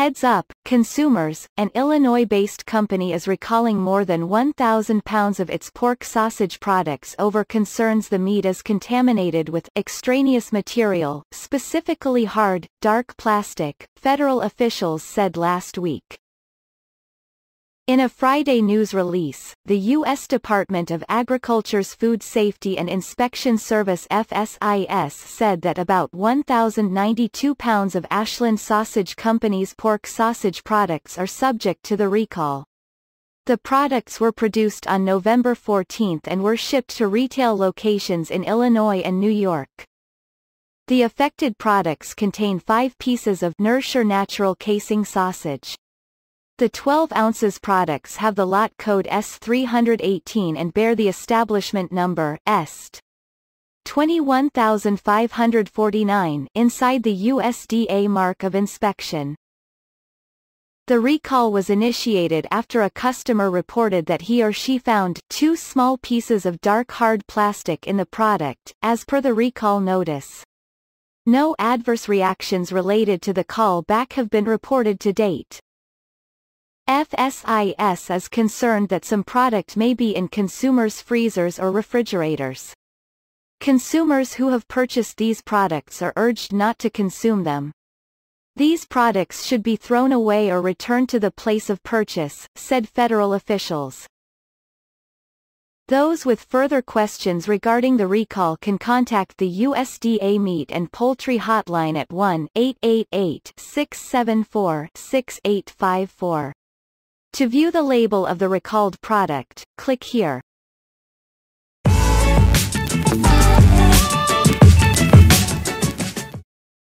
Heads up, consumers, an Illinois-based company is recalling more than 1,000 pounds of its pork sausage products over concerns the meat is contaminated with extraneous material, specifically hard, dark plastic, federal officials said last week. In a Friday news release, the U.S. Department of Agriculture's Food Safety and Inspection Service FSIS said that about 1,092 pounds of Ashland Sausage Company's pork sausage products are subject to the recall. The products were produced on November 14 and were shipped to retail locations in Illinois and New York. The affected products contain five pieces of Nerscher natural casing sausage. The 12 ounces products have the lot code S318 and bear the establishment number EST 21549 inside the USDA mark of inspection. The recall was initiated after a customer reported that he or she found two small pieces of dark hard plastic in the product, as per the recall notice. No adverse reactions related to the call back have been reported to date. FSIS is concerned that some product may be in consumers' freezers or refrigerators. Consumers who have purchased these products are urged not to consume them. These products should be thrown away or returned to the place of purchase, said federal officials. Those with further questions regarding the recall can contact the USDA Meat and Poultry Hotline at 1-888-674-6854. To view the label of the recalled product, click here.